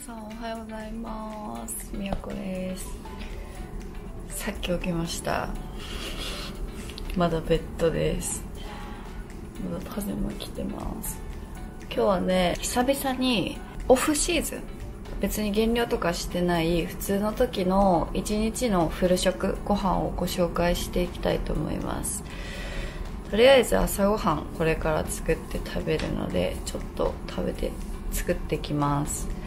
さんおはようございます。みやこです。さっき起きました。まだベッドです。まだ風も来てます。今日はね久々にオフシーズン。別に減量とかしてない普通の時の一日のフル食ご飯をご紹介していきたいと思います。とりあえず朝ごはんこれから作って食べるのでちょっと食べて作ってきます。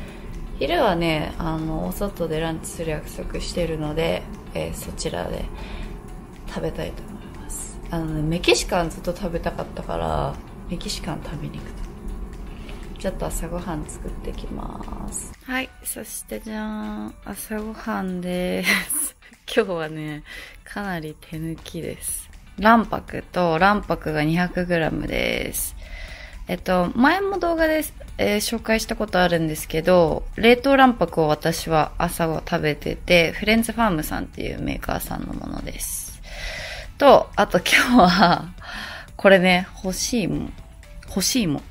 昼はねあのお外でランチする約束してるので、えー、そちらで食べたいと思います。あのねメキシカンずっと食べたかったからメキシカン食べに行くと。ちょっと朝ごはん作ってきます。はいそしてじゃん。朝ごはんです。今日はねかなり手抜きです。卵白と卵白が 200g です。えっと、前も動画で、えー、紹介したことあるんですけど、冷凍卵白を私は朝は食べてて、フレンズファームさんっていうメーカーさんのものです。と、あと今日は、これね、欲しいもん。欲しいもん。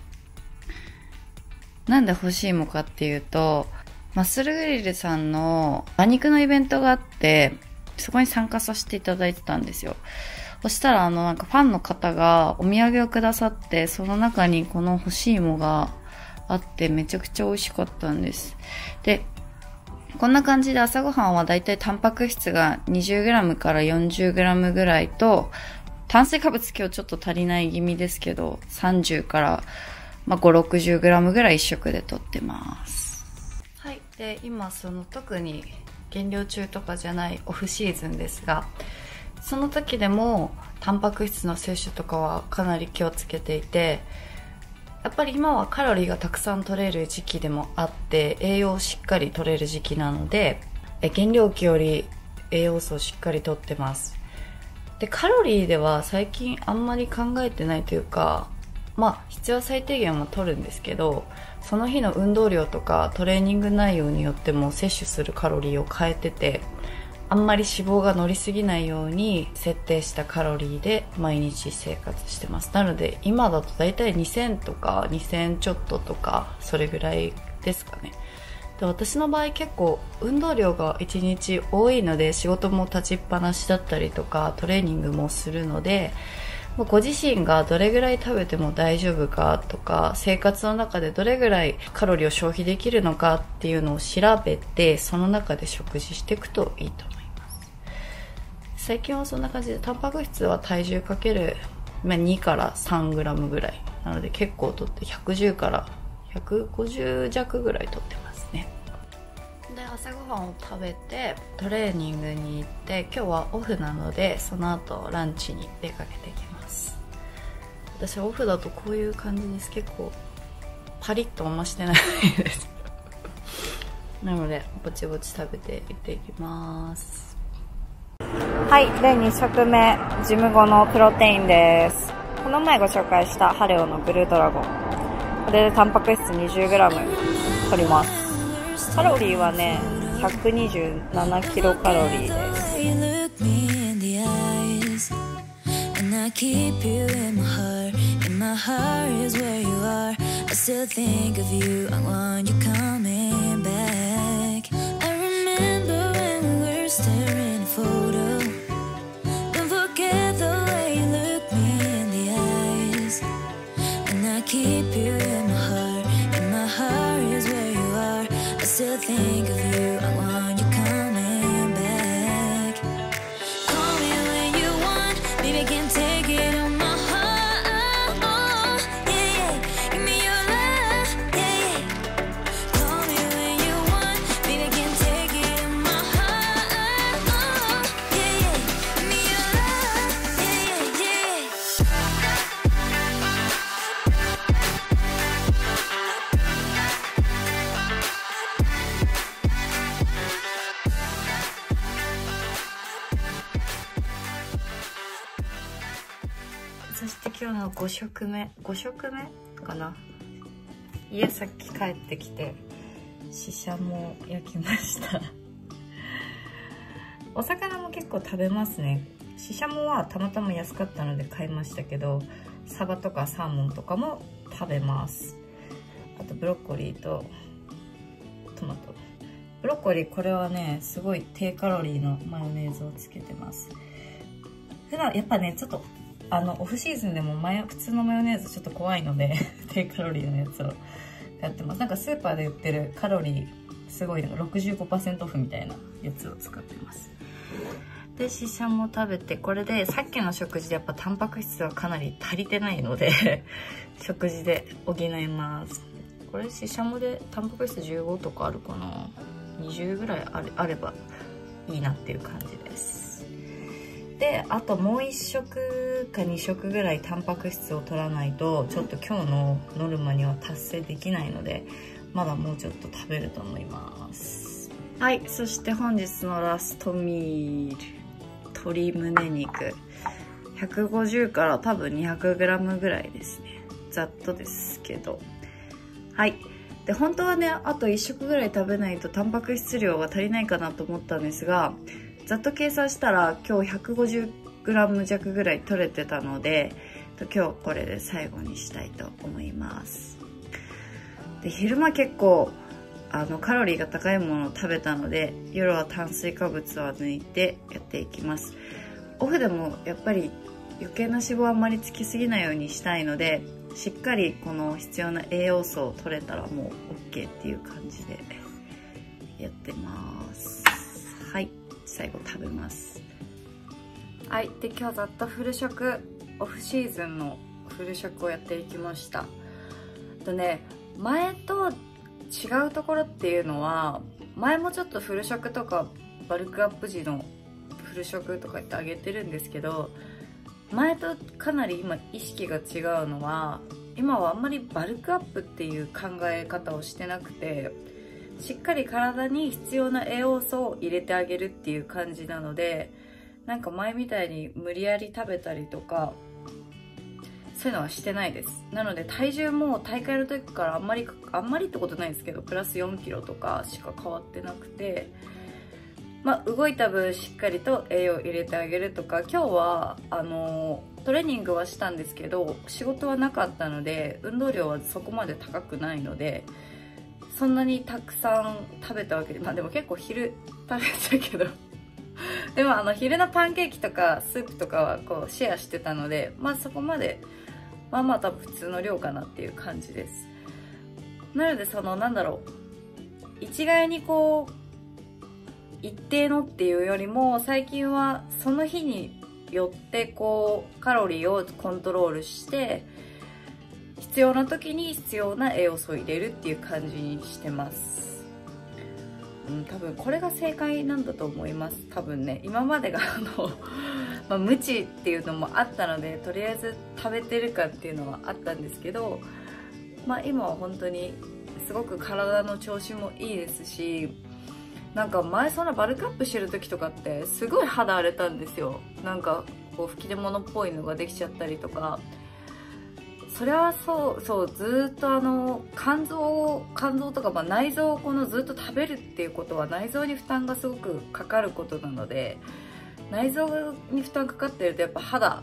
なんで欲しいもかっていうと、マッスルグリルさんの馬肉のイベントがあって、そこに参加させていただいてたんですよ。そしたら、あの、なんかファンの方がお土産をくださって、その中にこの干し芋があって、めちゃくちゃ美味しかったんです。で、こんな感じで朝ごはんはだいたいタンパク質が 20g から 40g ぐらいと、炭水化物今日ちょっと足りない気味ですけど、30から、まあ、5、60g ぐらい一食でとってます。はい。で、今その特に減量中とかじゃないオフシーズンですが、その時でもタンパク質の摂取とかはかなり気をつけていてやっぱり今はカロリーがたくさん取れる時期でもあって栄養をしっかり取れる時期なので減量期より栄養素をしっかりとってます。でカロリーでは最近あんまり考えてないというかまあ必要最低限も取るんですけどその日の運動量とかトレーニング内容によっても摂取するカロリーを変えててあんまり脂肪が乗りすぎないように設定したカロリーで毎日生活してます。なので今だと大体2000とか2000ちょっととかそれぐらいですかね。で私の場合結構運動量が1日多いので仕事も立ちっぱなしだったりとかトレーニングもするのでご自身がどれぐらい食べても大丈夫かとか生活の中でどれぐらいカロリーを消費できるのかっていうのを調べてその中で食事していくといいと。思います最近はそんな感じでタンパク質は体重かける、まあ、2から 3g ぐらいなので結構とって110から150弱ぐらいとってますね。で朝ごはんを食べてトレーニングに行って今日はオフなのでその後ランチに出かけてきます。私はオフだとこういう感じです結構パリッとあんましてないです。なのでぼちぼち食べていっていきます。はい、第2作目、ジム後のプロテインです。この前ご紹介したハレオのブルードラゴン。これでタンパク質 20g 取ります。カロリーはね、127キロカロリーです。photo. 今日の5食目5食目？かな？家さっき帰ってきてししゃも焼きました。お魚も結構食べますね。ししゃもはたまたま安かったので買いましたけどサバとかサーモンとかも食べます。あとブロッコリーとトマト。ブロッコリーこれはねすごい低カロリーのマヨネーズをつけてます。普段やっぱねちょっとあのオフシーズンでもマヨ普通のマヨネーズちょっと怖いので 低カロリーのやつをやってます。なんかスーパーで売ってるカロリーすごいのが65%オフみたいなやつを使ってます。でシシャモ食べてこれでさっきの食事でやっぱタンパク質はかなり足りてないので 食事で補います。これシシャモでタンパク質15とかあるかな？20ぐらいあれあればいいなっていう感じです。であともう1食か2食ぐらいタンパク質を取らないとちょっと今日のノルマには達成できないのでまだもうちょっと食べると思います。はいそして本日のラストミール。鶏胸肉。150から多分 200g ぐらいですね。ざっとですけど。はい。で本当はねあと1食ぐらい食べないとタンパク質量が足りないかなと思ったんですがざっと計算したら今日 150g 弱ぐらい取れてたので今日これで最後にしたいと思います。で昼間結構あのカロリーが高いものを食べたので夜は炭水化物は抜いてやっていきます。オフでもやっぱり余計な脂肪はあんまりつきすぎないようにしたいのでしっかりこの必要な栄養素を取れたらもう OK っていう感じでやってます。はい最後食べます。はいで今日ざっとフル食オフシーズンのフル食をやっていきました。とね前と違うところっていうのは前もちょっとフル食とかバルクアップ時のフル食とか言ってあげてるんですけど前とかなり今意識が違うのは今はあんまりバルクアップっていう考え方をしてなくてしっかり体に必要な栄養素を入れてあげるっていう感じなのでなんか前みたいに無理やり食べたりとかそういうのはしてないです。なので体重も大会の時からあんまりあんまりってことないんですけどプラス4キロとかしか変わってなくてまあ、動いた分しっかりと栄養入れてあげるとか今日はあのトレーニングはしたんですけど仕事はなかったので運動量はそこまで高くないのでそんなにたくさん食べたわけでまあでも結構昼食べたけど でもあの昼のパンケーキとかスープとかはこうシェアしてたのでまあそこまでまあまあ多分普通の量かなっていう感じです。なのでそのなんだろう一概にこう一定のっていうよりも最近はその日によってこうカロリーをコントロールして必要な時に必要な栄養素を入れるっていう感じにしてます。うん多分これが正解なんだと思います。多分ね今までが あのまあ、無知っていうのもあったのでとりあえず食べてるかっていうのはあったんですけどまあ今は本当にすごく体の調子もいいですしなんか前そんなバルクアップしてる時とかってすごい肌荒れたんですよ。なんかこう吹き出物っぽいのができちゃったりとかそれはそうそうずっとあの肝臓肝臓とか、まあ、内臓をこのずっと食べるっていうことは内臓に負担がすごくかかることなので内臓に負担かかってるとやっぱ肌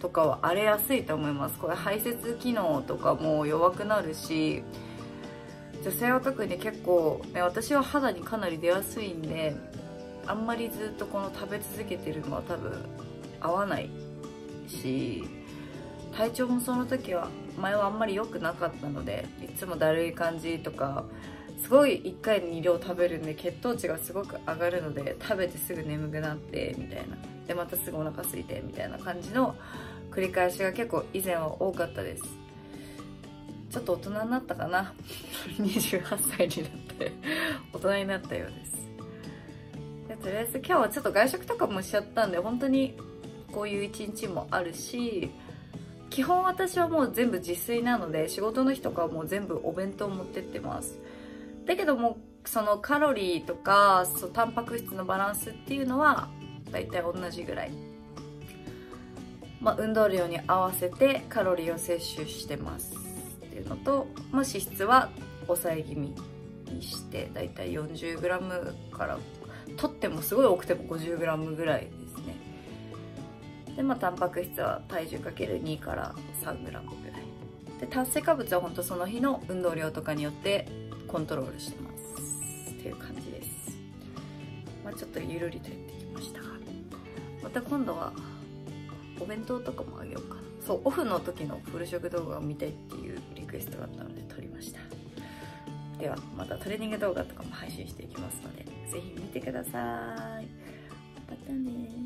とかは荒れやすいと思います。これ排泄機能とかも弱くなるし女性は特に結構、ね、私は肌にかなり出やすいんであんまりずっとこの食べ続けてるのは多分合わないし体調もその時は前はあんまり良くなかったのでいつもだるい感じとかすごい1回に量食べるんで血糖値がすごく上がるので食べてすぐ眠くなってみたいな。でまたすぐお腹空いてみたいな感じの繰り返しが結構以前は多かったです。ちょっと大人になったかな28歳になって大人になったようです。でとりあえず今日はちょっと外食とかもしちゃったんで本当にこういう一日もあるし基本私はもう全部自炊なので仕事の日とかはもう全部お弁当持ってってます。だけどもそのカロリーとかそうタンパク質のバランスっていうのは大体同じぐらい、まあ、運動量に合わせてカロリーを摂取してますっていうのと、まあ、脂質は抑え気味にして大体 40g から取ってもすごい多くても 50g ぐらいでまあタンパク質は体重かける2から 3g ぐらいで炭水化物は本当その日の運動量とかによってコントロールしてますっていう感じです。まあちょっとゆるりとやってきました、また今度はお弁当とかもあげようかな。そう、オフの時のフル食動画を見たいっていうリクエストがあったので撮りました。では、またトレーニング動画とかも配信していきますので、ぜひ見てください。またね。